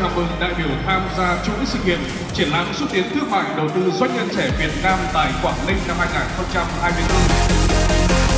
chào mừng đại biểu tham gia chuỗi sự kiện triển lãm xúc tiến thương mại đầu tư doanh nhân trẻ Việt Nam tại Quảng Ninh năm 2024.